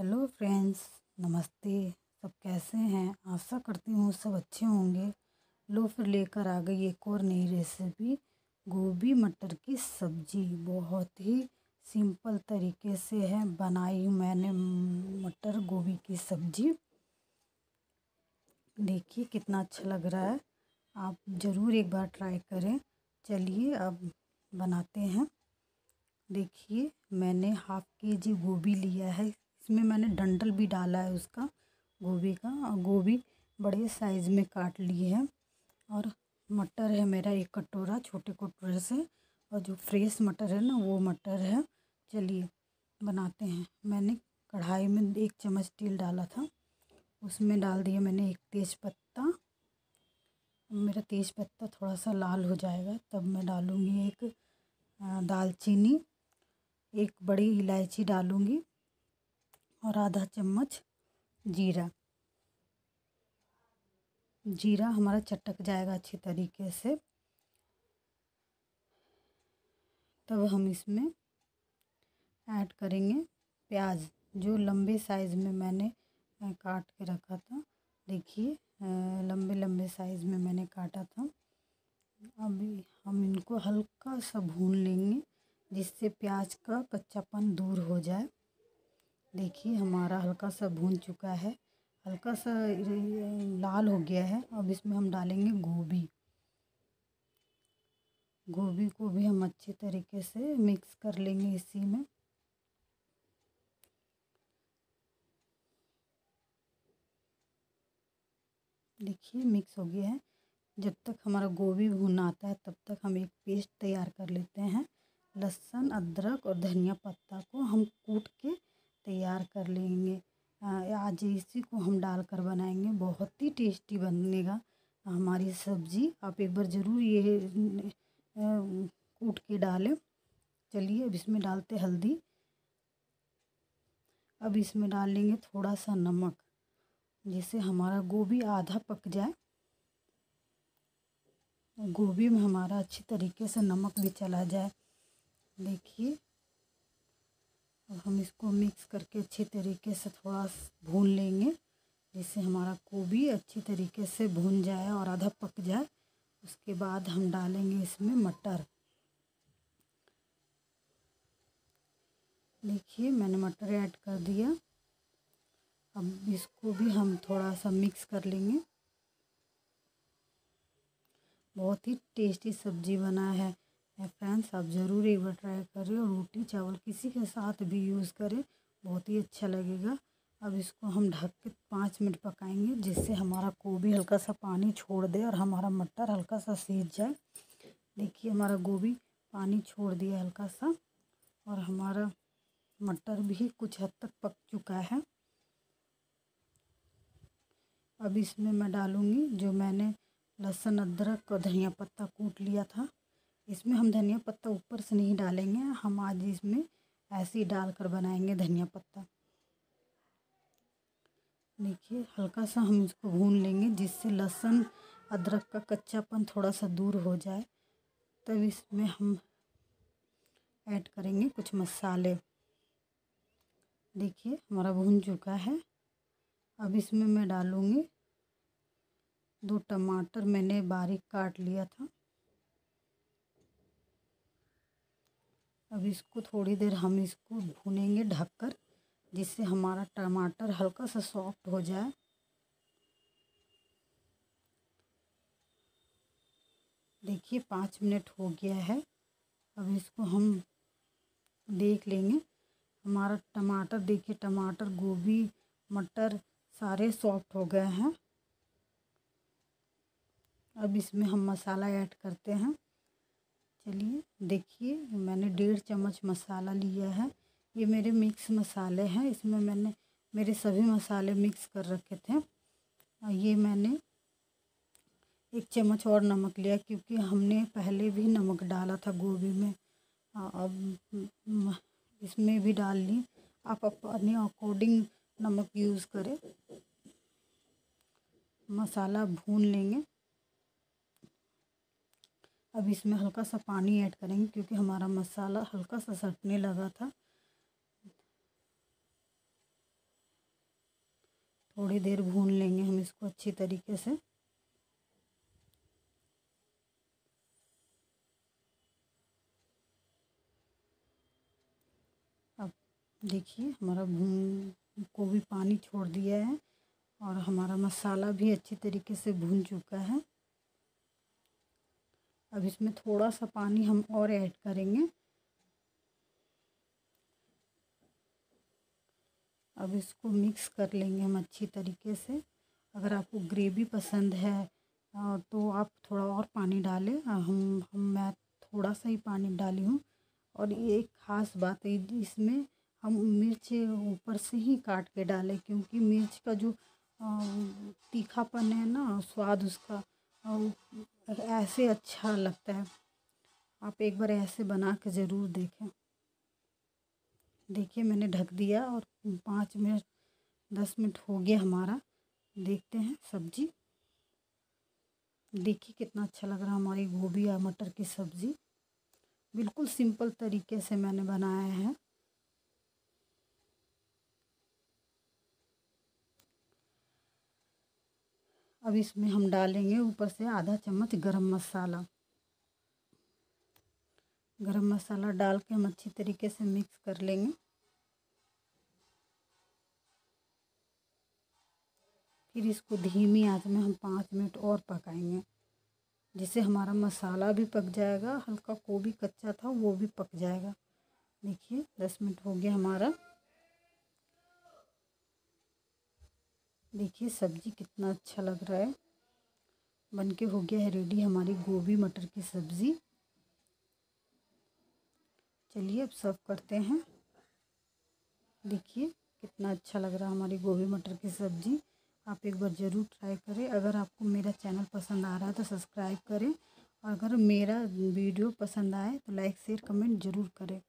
Hello friends, नमस्ते। सब कैसे हैं? आशा करती हूँ सब अच्छे होंगे। लो फिर लेकर आ गई एक और नई रेसिपी गोभी मटर की सब्ज़ी। बहुत ही सिंपल तरीके से है, बनाई मैंने मटर गोभी की सब्ज़ी। देखिए कितना अच्छा लग रहा है। आप ज़रूर एक बार ट्राई करें। चलिए अब बनाते हैं। देखिए, मैंने हाफ़ के जी गोभी लिया है। इसमें मैंने डंडल भी डाला है उसका, गोभी का, और गोभी बड़े साइज़ में काट लिए है। और मटर है मेरा एक कटोरा, छोटे कटोरे से, और जो फ्रेश मटर है ना, वो मटर है। चलिए, बनाते हैं। मैंने कढ़ाई में एक चम्मच तेल डाला था, उसमें डाल दिया मैंने एक तेज़ पत्ता मेरा तेज़ पत्ता थोड़ा सा लाल हो जाएगा, तब मैं डालूँगी एक दालचीनी, एक बड़ी इलायची डालूँगी। और आधा चम्मच जीरा। जीरा हमारा चटक जाएगा अच्छी तरीके से। तब हम इसमें ऐड करेंगे प्याज, जो लंबे साइज़ में मैंने काट के रखा था। देखिए लंबे लंबे साइज़ में मैंने काटा था। अभी हम इनको हल्का सा भून लेंगे, जिससे प्याज का कच्चापन दूर हो जाए। देखिए, हमारा हल्का सा भून चुका है। हल्का सा लाल हो गया है। अब इसमें हम डालेंगे गोभी। गोभी को भी हम अच्छे तरीके से मिक्स कर लेंगे इसी में। देखिए, मिक्स हो गया है। जब तक हमारा गोभी भून आता है, तब तक हम एक पेस्ट तैयार कर लेते हैं। लहसुन, अदरक और धनिया पत्ता को हम कूट के तैयार कर लेंगे। आज इसी को हम डालकर बनाएँगे। बहुत ही टेस्टी बनेगा हमारी सब्ज़ी। आप एक बार ज़रूर ये कूट के डालें। चलिए अब इसमें डालते हल्दी। अब इसमें डाल लेंगे थोड़ा सा नमक, जिससे हमारा गोभी आधा पक जाए। गोभी में हमारा अच्छी तरीके से नमक भी चला जाए। देखिए। हम इसको मिक्स करके अच्छी तरीके से थोड़ा भून लेंगे, जिससे हमारा गोभी अच्छी तरीके से भून जाए और आधा पक जाए। उसके बाद हम डालेंगे इसमें मटर। देखिए, मैंने मटर ऐड कर दिया। अब इसको भी हम थोड़ा सा मिक्स कर लेंगे। बहुत ही टेस्टी सब्ज़ी बना है। फ्रेंड्स, आप ज़रूर एक बार ट्राई करें और रोटी चावल किसी के साथ भी यूज़ करें, बहुत ही अच्छा लगेगा। अब इसको हम ढक के पाँच मिनट पकाएँगे, जिससे हमारा गोभी हल्का सा पानी छोड़ दे और हमारा मटर हल्का सा सीज जाए। देखिए, हमारा गोभी पानी छोड़ दिया हल्का सा और हमारा मटर भी कुछ हद तक पक चुका है। अब इसमें मैं डालूँगी जो मैंने लहसुन, अदरक और धनिया पत्ता कूट लिया था। इसमें हम धनिया पत्ता ऊपर से नहीं डालेंगे, हम आज इसमें ऐसे ही डाल कर बनाएँगे धनिया पत्ता। देखिए, हल्का सा हम इसको भून लेंगे, जिससे लहसुन, अदरक का कच्चापन थोड़ा सा दूर हो जाए। तब इसमें हम ऐड करेंगे कुछ मसाले। देखिए, हमारा भून चुका है। अब इसमें मैं डालूँगी दो टमाटर, मैंने बारीक काट लिया था। अब इसको थोड़ी देर हम इसको भूनेंगे ढककर, जिससे हमारा टमाटर हल्का सा सॉफ्ट हो जाए। देखिए, पाँच मिनट हो गया है। अब इसको हम देख लेंगे। हमारा टमाटर, देखिए, टमाटर, गोभी, मटर सारे सॉफ्ट हो गए हैं। अब इसमें हम मसाला ऐड करते हैं। चलिए, देखिए, मैंने डेढ़ चम्मच मसाला लिया है। ये मेरे मिक्स मसाले हैं। इसमें मैंने, मेरे सभी मसाले मिक्स कर रखे थे। और ये मैंने एक चम्मच और नमक लिया, क्योंकि हमने पहले भी नमक डाला था गोभी में। अब इसमें भी डाल ली। आप अपने अकॉर्डिंग नमक यूज़ करें। मसाला भून लेंगे। अब इसमें हल्का सा पानी ऐड करेंगे क्योंकि हमारा मसाला हल्का सा सटने लगा था। थोड़ी देर भून लेंगे हम इसको अच्छी तरीके से। अब देखिए हमारा भून, को भी पानी छोड़ दिया है और हमारा मसाला भी अच्छी तरीके से भून चुका है। अब इसमें थोड़ा सा पानी हम और ऐड करेंगे। अब इसको मिक्स कर लेंगे हम अच्छी तरीके से। अगर आपको ग्रेवी पसंद है तो आप थोड़ा और पानी डालें। हम हम, मैं थोड़ा सा ही पानी डाली हूँ। और ये एक ख़ास बात है, इसमें हम मिर्च ऊपर से ही काट के डालें, क्योंकि मिर्च का जो तीखापन है ना, स्वाद उसका ऐसे अच्छा लगता है। आप एक बार ऐसे बना के ज़रूर देखें। देखिए, मैंने ढक दिया और पाँच मिनट, दस मिनट हो गया हमारा। देखते हैं सब्ज़ी। देखिए कितना अच्छा लग रहा हमारी गोभी या मटर की सब्ज़ी। बिल्कुल सिंपल तरीके से मैंने बनाया है। अब इसमें हम डालेंगे ऊपर से आधा चम्मच गरम मसाला। गरम मसाला डाल के हम अच्छी तरीके से मिक्स कर लेंगे। फिर इसको धीमी आँच में हम पाँच मिनट और पकाएँगे, जिससे हमारा मसाला भी पक जाएगा, हल्का गोभी कच्चा था वो भी पक जाएगा। देखिए, दस मिनट हो गया हमारा देखिए, सब्ज़ी कितना अच्छा लग रहा है। बन के हो गया है रेडी हमारी गोभी मटर की सब्ज़ी। चलिए, अब सर्व करते हैं। देखिए, कितना अच्छा लग रहा है हमारी गोभी मटर की सब्ज़ी। आप एक बार ज़रूर ट्राई करें। अगर आपको मेरा चैनल पसंद आ रहा है तो सब्सक्राइब करें। और अगर मेरा वीडियो पसंद आए तो लाइक, शेयर, कमेंट ज़रूर करें।